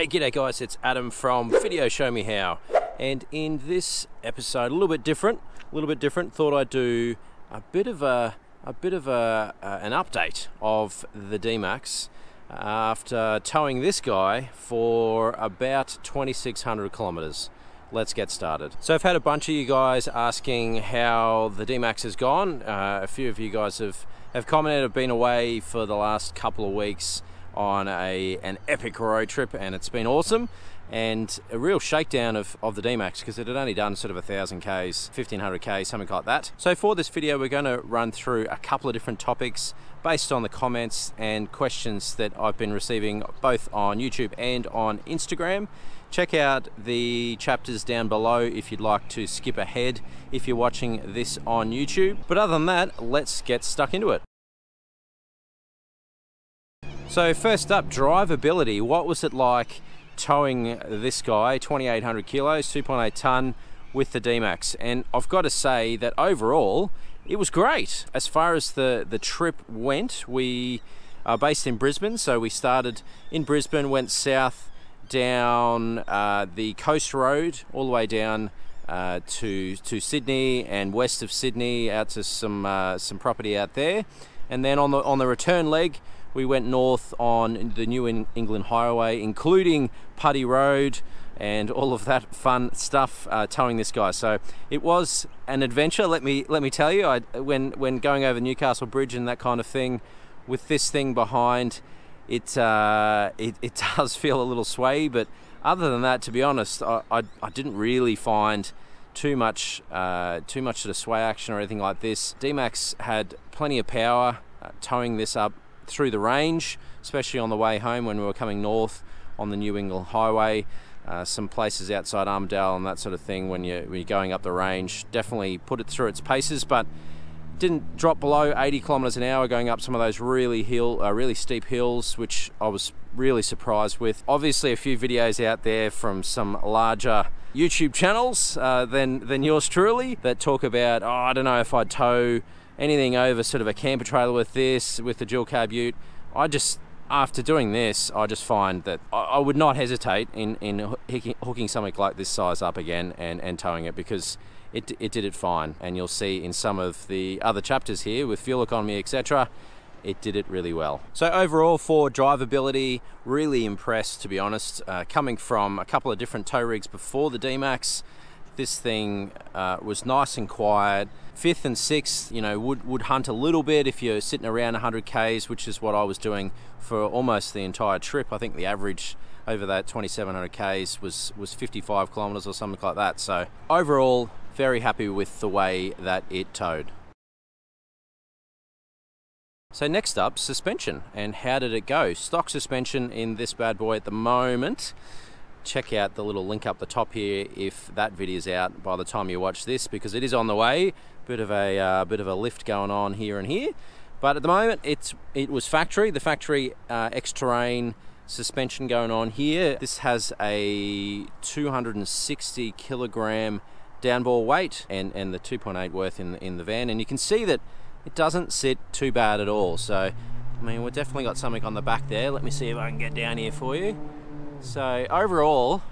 Hey, g'day guys, it's Adam from Video Show Me How. And in this episode, a little bit different, a little bit different, thought I'd do a bit of a, a bit of a, uh, an update of the D-Max after towing this guy for about 2,600 kilometers. Let's get started. So I've had a bunch of you guys asking how the D-Max has gone. Uh, a few of you guys have, have commented, have been away for the last couple of weeks on a an epic road trip and it's been awesome and a real shakedown of, of the D-Max because it had only done sort of a thousand Ks, 1500 Ks, something like that. So for this video we're going to run through a couple of different topics based on the comments and questions that I've been receiving both on YouTube and on Instagram. Check out the chapters down below if you'd like to skip ahead if you're watching this on YouTube. But other than that, let's get stuck into it. So first up, drivability. What was it like towing this guy, 2,800 kilos, 2.8 ton, with the D-Max? And I've got to say that overall, it was great. As far as the, the trip went, we are based in Brisbane, so we started in Brisbane, went south down uh, the coast road, all the way down uh, to to Sydney and west of Sydney, out to some uh, some property out there, and then on the on the return leg, we went north on the New England Highway, including Putty Road and all of that fun stuff uh, towing this guy. So it was an adventure. Let me let me tell you. I, when when going over Newcastle Bridge and that kind of thing, with this thing behind, it uh, it, it does feel a little sway. But other than that, to be honest, I, I, I didn't really find too much uh, too much sort of sway action or anything like this. D-Max had plenty of power uh, towing this up through the range, especially on the way home when we were coming north on the New England Highway. Uh, some places outside Armidale and that sort of thing when you're, when you're going up the range. Definitely put it through its paces, but didn't drop below 80 kilometers an hour going up some of those really hill, uh, really steep hills, which I was really surprised with. Obviously, a few videos out there from some larger YouTube channels uh, than than yours truly that talk about, oh, I don't know if I'd tow anything over sort of a camper trailer with this, with the dual cab ute, I just, after doing this, I just find that I, would not hesitate in, in hooking something like this size up again and, and towing it because it, it did it fine. And you'll see in some of the other chapters here with fuel economy, etc., it did it really well. So overall for drivability, really impressed to be honest. Uh, coming from a couple of different tow rigs before the D-Max, this thing uh, was nice and quiet. Fifth and sixth, you know, would, would hunt a little bit if you're sitting around 100 Ks, which is what I was doing for almost the entire trip. I think the average over that 2700 Ks was, was 55 kilometers or something like that. So overall, very happy with the way that it towed. So next up, suspension. And how did it go? Stock suspension in this bad boy at the moment check out the little link up the top here if that video is out by the time you watch this because it is on the way. Bit of a uh, bit of a lift going on here and here. But at the moment it's it was factory. The factory uh, X-Terrain suspension going on here. This has a 260 kilogram towball weight and and the 2.8 worth in in the van. And you can see that it doesn't sit too bad at all. So I mean we've definitely got something on the back there. Let me see if I can get down here for you so overall,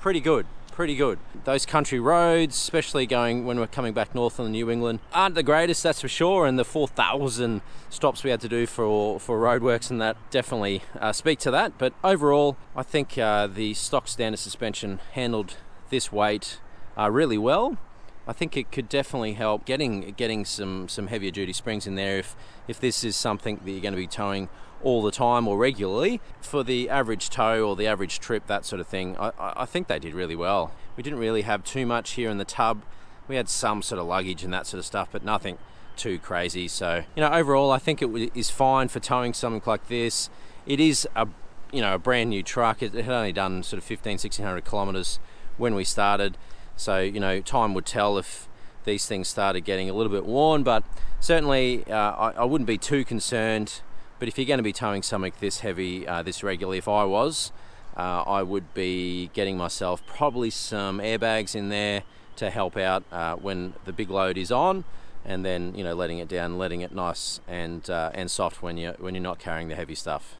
pretty good, pretty good. Those country roads, especially going when we're coming back north on the New England, aren't the greatest, that's for sure. And the 4,000 stops we had to do for for roadworks and that definitely uh, speak to that. But overall, I think uh, the stock standard suspension handled this weight uh, really well. I think it could definitely help getting getting some some heavier duty springs in there if if this is something that you're going to be towing all the time or regularly. For the average tow or the average trip, that sort of thing, I, I think they did really well. We didn't really have too much here in the tub. We had some sort of luggage and that sort of stuff, but nothing too crazy. So, you know, overall, I think it is fine for towing something like this. It is a, you know, a brand new truck. It had only done sort of 15, 1600 kilometers when we started. So, you know, time would tell if these things started getting a little bit worn, but certainly uh, I, I wouldn't be too concerned but if you're going to be towing something this heavy, uh, this regularly, if I was, uh, I would be getting myself probably some airbags in there to help out uh, when the big load is on, and then you know letting it down, letting it nice and uh, and soft when you when you're not carrying the heavy stuff.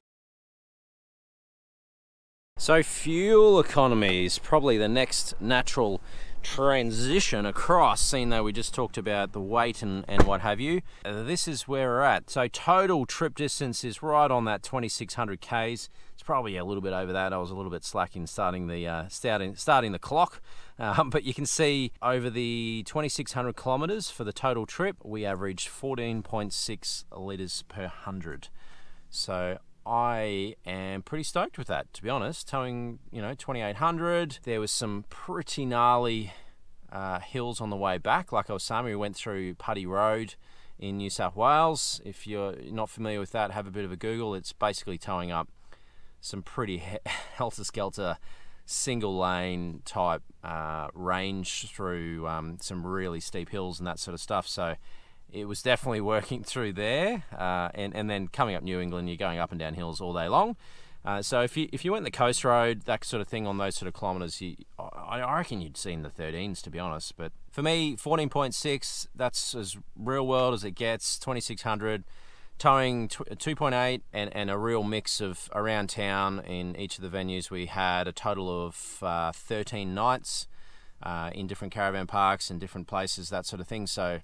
So, fuel economy is probably the next natural transition across, seeing though we just talked about the weight and, and what have you. This is where we're at. So, total trip distance is right on that 2600 Ks. It's probably a little bit over that. I was a little bit slacking starting the uh, starting starting the clock, um, but you can see over the 2600 kilometers for the total trip, we averaged 14.6 liters per hundred. So I am pretty stoked with that, to be honest. Towing, you know, 2800. There was some pretty gnarly uh, hills on the way back. Like I was saying, we went through Putty Road in New South Wales. If you're not familiar with that, have a bit of a Google. It's basically towing up some pretty helter skelter single lane type uh, range through um, some really steep hills and that sort of stuff. So it was definitely working through there, uh, and and then coming up New England, you're going up and down hills all day long. Uh, so if you if you went the coast road, that sort of thing on those sort of kilometres, you, I, I reckon you'd seen the 13s to be honest. But for me, 14.6, that's as real world as it gets. 2600, towing 2.8, and and a real mix of around town in each of the venues. We had a total of uh, 13 nights uh, in different caravan parks and different places, that sort of thing. So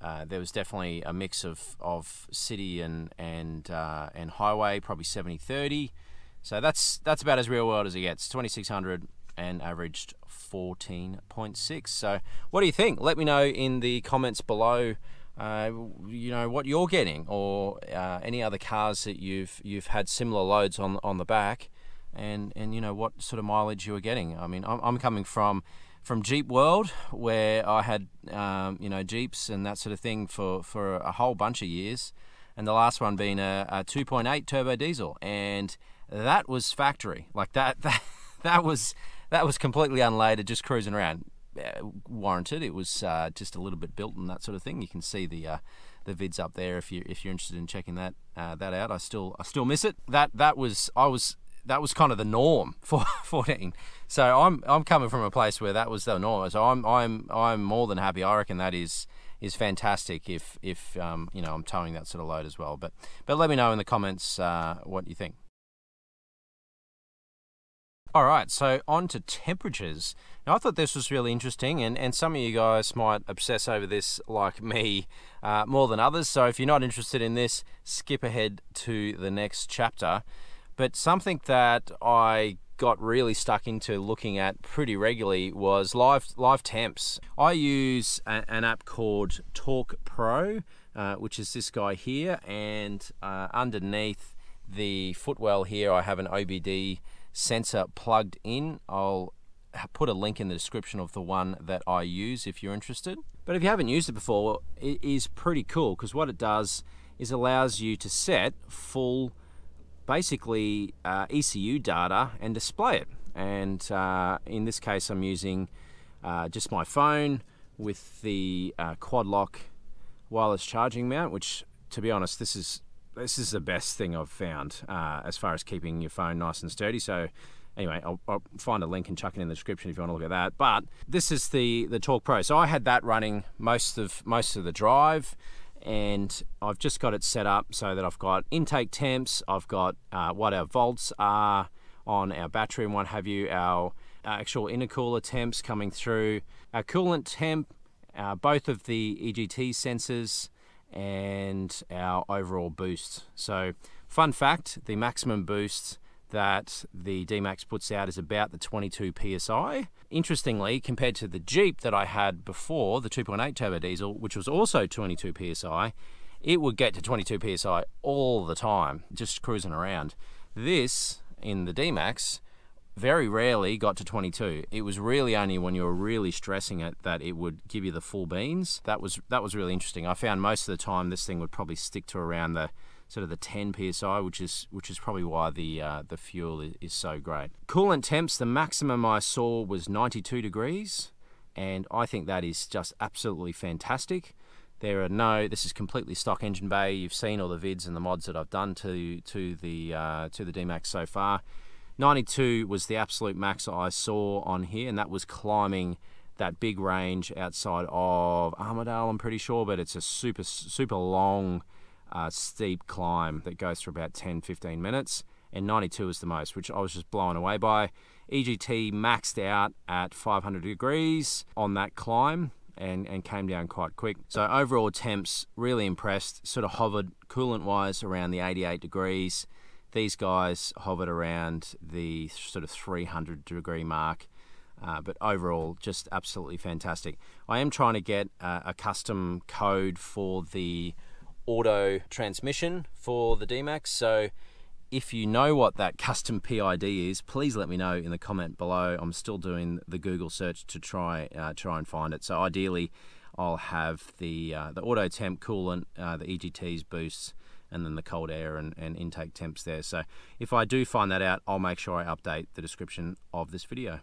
uh, there was definitely a mix of, of city and and uh, and highway, probably 70-30. So that's that's about as real world as it gets. 2600 and averaged 14.6. So what do you think? Let me know in the comments below. Uh, you know what you're getting, or uh, any other cars that you've you've had similar loads on on the back, and and you know what sort of mileage you were getting. I mean, I'm, I'm coming from from Jeep World, where I had um, you know Jeeps and that sort of thing for for a whole bunch of years, and the last one being a, a 2.8 turbo diesel, and that was factory like that that that was that was completely unladen, just cruising around. Uh, warranted. It was uh, just a little bit built and that sort of thing. You can see the uh, the vids up there if you if you're interested in checking that uh, that out. I still I still miss it. That that was I was that was kind of the norm for 14. So I'm I'm coming from a place where that was the norm. So I'm I'm I'm more than happy. I reckon that is is fantastic if if um, you know I'm towing that sort of load as well. But but let me know in the comments uh, what you think. All right, so on to temperatures. Now, I thought this was really interesting, and, and some of you guys might obsess over this like me uh, more than others. So, if you're not interested in this, skip ahead to the next chapter. But something that I got really stuck into looking at pretty regularly was live live temps. I use a, an app called Torque Pro, uh, which is this guy here, and uh, underneath the footwell here, I have an OBD sensor plugged in. I'll put a link in the description of the one that I use if you're interested. But if you haven't used it before, it is pretty cool because what it does is allows you to set full basically uh, ECU data and display it. And uh, in this case, I'm using uh, just my phone with the uh, quad lock wireless charging mount, which, to be honest, this is this is the best thing I've found uh, as far as keeping your phone nice and sturdy. So anyway, I'll, I'll, find a link and chuck it in the description if you want to look at that. But this is the the Torque Pro. So I had that running most of most of the drive and I've just got it set up so that I've got intake temps, I've got uh, what our volts are on our battery and what have you, our actual intercooler temps coming through, our coolant temp, uh, both of the EGT sensors, and our overall boost. So, fun fact the maximum boost that the D-Max puts out is about the 22 psi. Interestingly, compared to the Jeep that I had before, the 2.8 turbo diesel, which was also 22 psi, it would get to 22 psi all the time, just cruising around. This in the D-Max very rarely got to 22. It was really only when you were really stressing it that it would give you the full beans. That was that was really interesting. I found most of the time this thing would probably stick to around the sort of the 10 psi, which is which is probably why the uh, the fuel is, is so great. Coolant temps, the maximum I saw was 92 degrees, and I think that is just absolutely fantastic. There are no. This is completely stock engine bay. You've seen all the vids and the mods that I've done to to the uh, to the D-Max so far. 92 was the absolute max I saw on here, and that was climbing that big range outside of Armidale. I'm pretty sure, but it's a super super long uh, steep climb that goes for about 10 15 minutes and 92 is the most, which I was just blown away by. EGT maxed out at 500 degrees on that climb and, and came down quite quick. So overall temps, really impressed. Sort of hovered coolant wise around the 88 degrees. These guys hovered around the sort of 300 degree mark. Uh, but overall, just absolutely fantastic. I am trying to get uh, a custom code for the auto transmission for the D-Max. So if you know what that custom PID is, please let me know in the comment below. I'm still doing the Google search to try uh, try and find it. So ideally, I'll have the uh, the auto temp coolant, uh, the EGTs boosts, and then the cold air and, and intake temps there. So if I do find that out, I'll make sure I update the description of this video.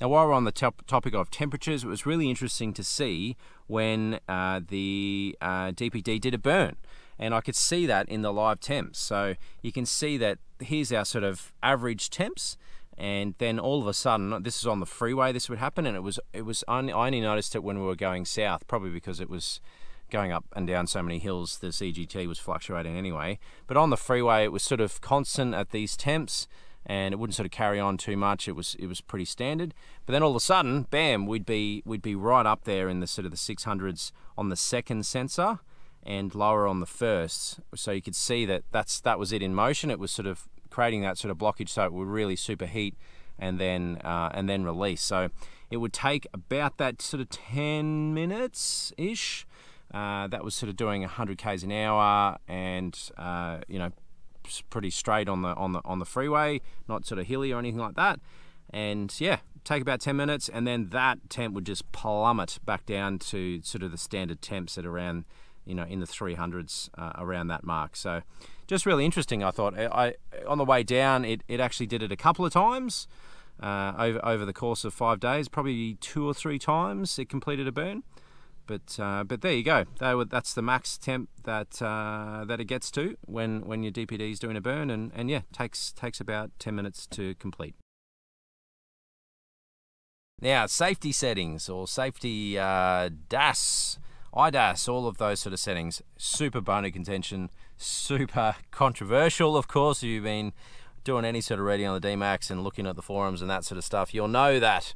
Now, while we're on the top topic of temperatures, it was really interesting to see when uh, the uh, DPD did a burn. And I could see that in the live temps. So you can see that here's our sort of average temps. And then all of a sudden, this is on the freeway, this would happen. And it was, it was only, I only noticed it when we were going south, probably because it was going up and down so many hills, the EGT was fluctuating anyway. But on the freeway, it was sort of constant at these temps and it wouldn't sort of carry on too much. It was it was pretty standard. But then all of a sudden, bam, we'd be we'd be right up there in the sort of the 600s on the second sensor and lower on the first. So you could see that that's that was it in motion. It was sort of creating that sort of blockage so it would really superheat and then uh, and then release. So it would take about that sort of 10 minutes ish. Uh, that was sort of doing 100 k's an hour and uh, you know pretty straight on the on the on the freeway, not sort of hilly or anything like that. And yeah, take about 10 minutes, and then that temp would just plummet back down to sort of the standard temps at around you know in the 300s uh, around that mark. So just really interesting. I thought I on the way down, it it actually did it a couple of times. Uh, over over the course of five days, probably two or three times it completed a burn. But uh, but there you go. Were, that's the max temp that uh, that it gets to when when your DPD is doing a burn, and, and yeah, takes takes about ten minutes to complete. Now safety settings or safety uh, DAS, IDAS, all of those sort of settings. Super bone of contention, super controversial. Of course, if you've been doing any sort of reading on the DMAX and looking at the forums and that sort of stuff, you'll know that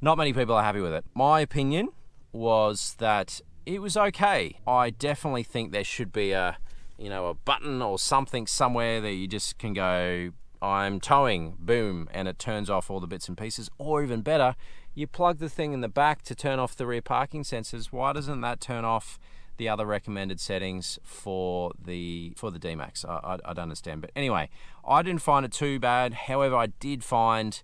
not many people are happy with it. My opinion was that it was okay. I definitely think there should be a, you know, a button or something somewhere that you just can go, I'm towing, boom, and it turns off all the bits and pieces. Or even better, you plug the thing in the back to turn off the rear parking sensors. Why doesn't that turn off the other recommended settings for the for the D-Max? I, I, I don't understand. But anyway, I didn't find it too bad. However, I did find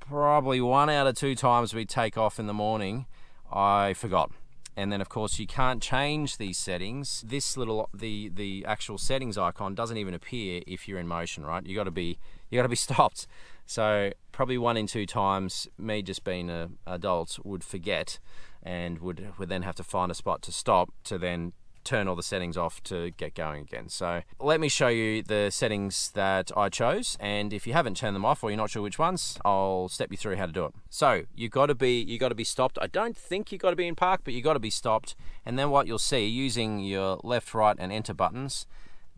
probably one out of two times we take off in the morning I forgot. And then of course you can't change these settings. This little the the actual settings icon doesn't even appear if you're in motion, right? You got to be you got to be stopped. So probably one in two times, me just being an adult would forget, and would would then have to find a spot to stop to then turn all the settings off to get going again. So let me show you the settings that I chose. And if you haven't turned them off or you're not sure which ones, I'll step you through how to do it. So you've got to be you got to be stopped. I don't think you've got to be in park, but you've got to be stopped. And then what you'll see using your left, right, and enter buttons,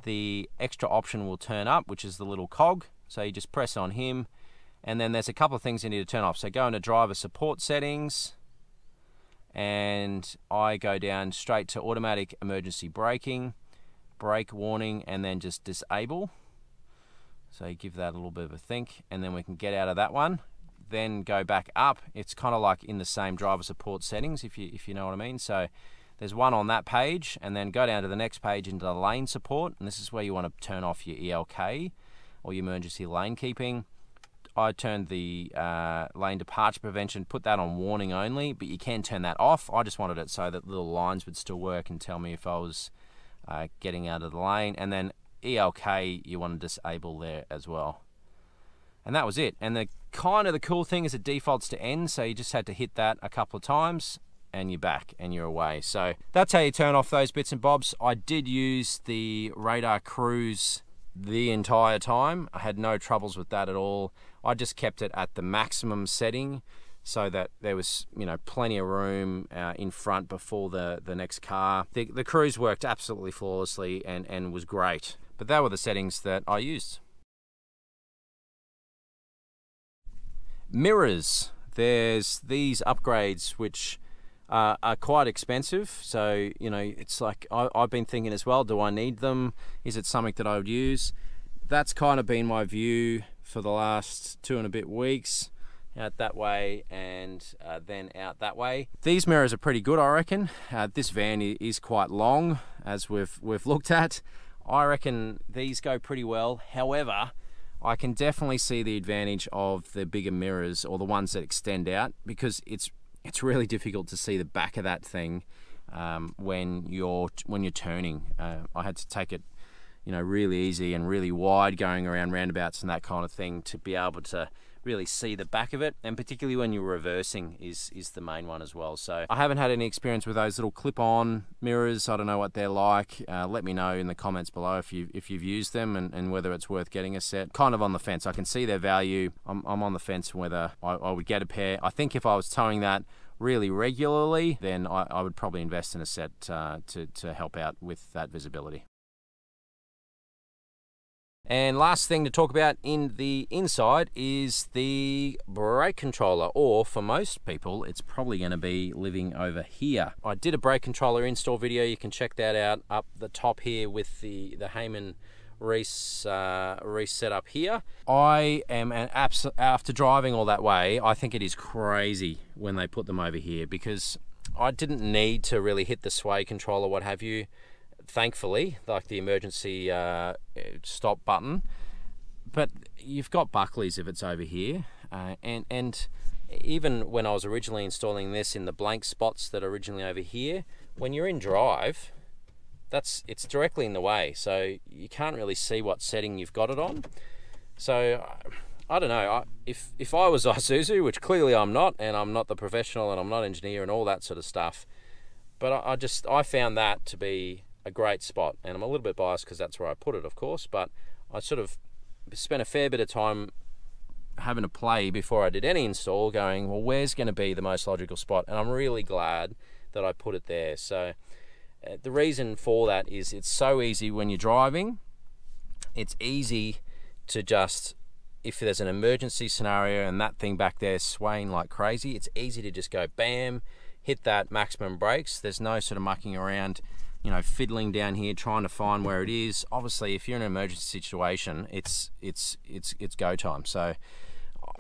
the extra option will turn up, which is the little cog. So you just press on him. And then there's a couple of things you need to turn off. So go into driver support settings and I go down straight to automatic emergency braking, brake warning, and then just disable. So you give that a little bit of a think, and then we can get out of that one. Then go back up. It's kind of like in the same driver support settings, if you if you know what I mean. So there's one on that page, and then go down to the next page into the lane support, and this is where you want to turn off your ELK or your emergency lane keeping. I turned the uh, lane departure prevention, put that on warning only, but you can turn that off. I just wanted it so that little lines would still work and tell me if I was uh, getting out of the lane. And then ELK, you want to disable there as well. And that was it. And the kind of the cool thing is it defaults to N, so you just had to hit that a couple of times and you're back and you're away. So that's how you turn off those bits and bobs. I did use the radar cruise the entire time. I had no troubles with that at all. I just kept it at the maximum setting so that there was you know plenty of room uh, in front before the the next car. The, the cruise worked absolutely flawlessly and and was great. But that were the settings that I used. Mirrors. There's these upgrades which uh, are quite expensive. So, you know, it's like I, I've been thinking as well do I need them? Is it something that I would use? That's kind of been my view for the last two and a bit weeks. Out that way and uh, then out that way. These mirrors are pretty good, I reckon. Uh, this van is quite long, as we've we've looked at. I reckon these go pretty well. However, I can definitely see the advantage of the bigger mirrors or the ones that extend out because it's it's really difficult to see the back of that thing um, when you're when you're turning. Uh, I had to take it, you know, really easy and really wide going around roundabouts and that kind of thing to be able to really see the back of it and particularly when you're reversing is is the main one as well. So I haven't had any experience with those little clip-on mirrors. I don't know what they're like. Uh, let me know in the comments below if you if you've used them and, and whether it's worth getting a set. Kind of on the fence. I can see their value. I'm, I'm on the fence whether I, I would get a pair. I think if I was towing that really regularly, then I, I, would probably invest in a set uh, to, to help out with that visibility. And last thing to talk about in the inside is the brake controller, or for most people, it's probably going to be living over here. I did a brake controller install video. You can check that out up the top here with the, the Hayman Reese, uh, Reese set up here. I am an after driving all that way, I think it is crazy when they put them over here because I didn't need to really hit the sway control or what have you thankfully, like the emergency uh, stop button. But you've got Buckley's if it's over here, uh, and and even when I was originally installing this in the blank spots that are originally over here, when you're in drive, that's it's directly in the way, so you can't really see what setting you've got it on. So I don't know. If if I was Isuzu, which clearly I'm not, and I'm not the professional, and I'm not engineer, and all that sort of stuff, but I, I just I found that to be a great spot. And I'm a little bit biased because that's where I put it, of course, but I sort of spent a fair bit of time having a play before I did any install going, well, where's going to be the most logical spot? And I'm really glad that I put it there. So uh, the reason for that is it's so easy when you're driving. It's easy to just if there's an emergency scenario and that thing back there swaying like crazy, it's easy to just go bam, hit that maximum brakes. There's no sort of mucking around you know, fiddling down here trying to find where it is. Obviously, if you're in an emergency situation, it's it's it's it's go time. So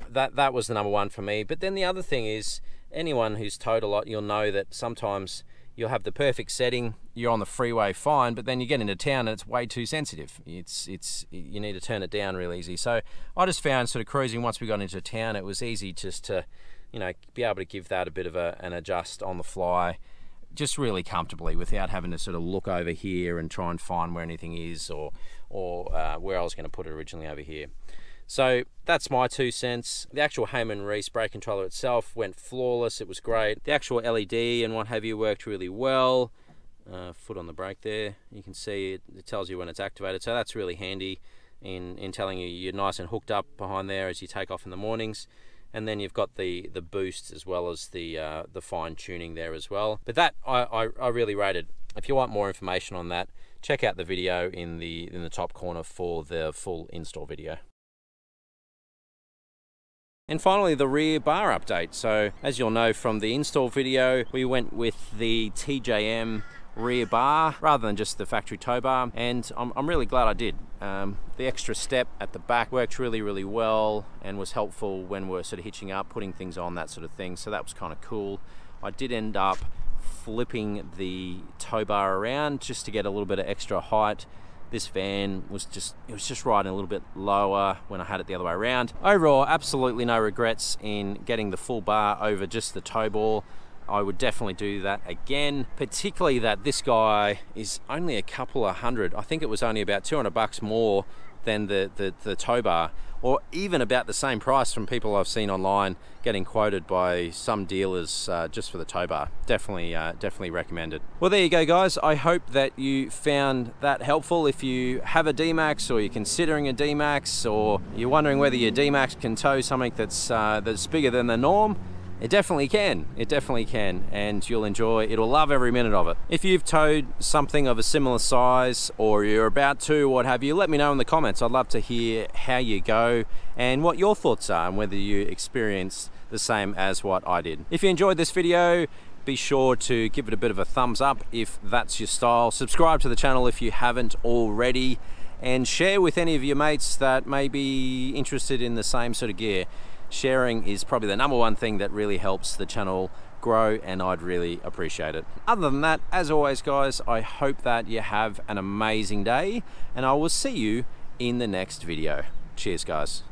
that that was the number one for me. But then the other thing is, anyone who's towed a lot, you'll know that sometimes you'll have the perfect setting. You're on the freeway, fine, but then you get into town and it's way too sensitive. It's it's you need to turn it down real easy. So I just found sort of cruising once we got into town, it was easy just to, you know, be able to give that a bit of a, an adjust on the fly just really comfortably without having to sort of look over here and try and find where anything is or or uh, where I was going to put it originally over here. So that's my two cents. The actual Hayman Reese brake controller itself went flawless. It was great. The actual LED and what have you worked really well. Uh, foot on the brake there. You can see it, it tells you when it's activated. So that's really handy in, in telling you you're nice and hooked up behind there as you take off in the mornings and then you've got the the boost as well as the uh, the fine tuning there as well. But that I, I, I really rated. If you want more information on that, check out the video in the in the top corner for the full install video. And finally, the rear bar update. So, as you'll know from the install video, we went with the TJM rear bar rather than just the factory tow bar and I'm, I'm really glad I did. Um, the extra step at the back worked really really well and was helpful when we're sort of hitching up, putting things on, that sort of thing. So that was kind of cool. I did end up flipping the tow bar around just to get a little bit of extra height. This van was just, it was just riding a little bit lower when I had it the other way around. Overall, absolutely no regrets in getting the full bar over just the tow ball. I would definitely do that again, particularly that this guy is only a couple of hundred. I think it was only about 200 bucks more than the, the, the tow bar, or even about the same price from people I've seen online getting quoted by some dealers uh, just for the tow bar. Definitely, uh, definitely recommended. Well, there you go, guys. I hope that you found that helpful. If you have a D-Max or you're considering a D-Max or you're wondering whether your D-Max can tow something that's, uh, that's bigger than the norm, It definitely can. It definitely can. And you'll enjoy, it'll love every minute of it. If you've towed something of a similar size or you're about to, what have you, let me know in the comments. I'd love to hear how you go and what your thoughts are and whether you experience the same as what I did. If you enjoyed this video, be sure to give it a bit of a thumbs up if that's your style. Subscribe to the channel if you haven't already and share with any of your mates that may be interested in the same sort of gear. Sharing is probably the number one thing that really helps the channel grow and I'd really appreciate it. Other than that, as always guys, I hope that you have an amazing day and I will see you in the next video. Cheers guys.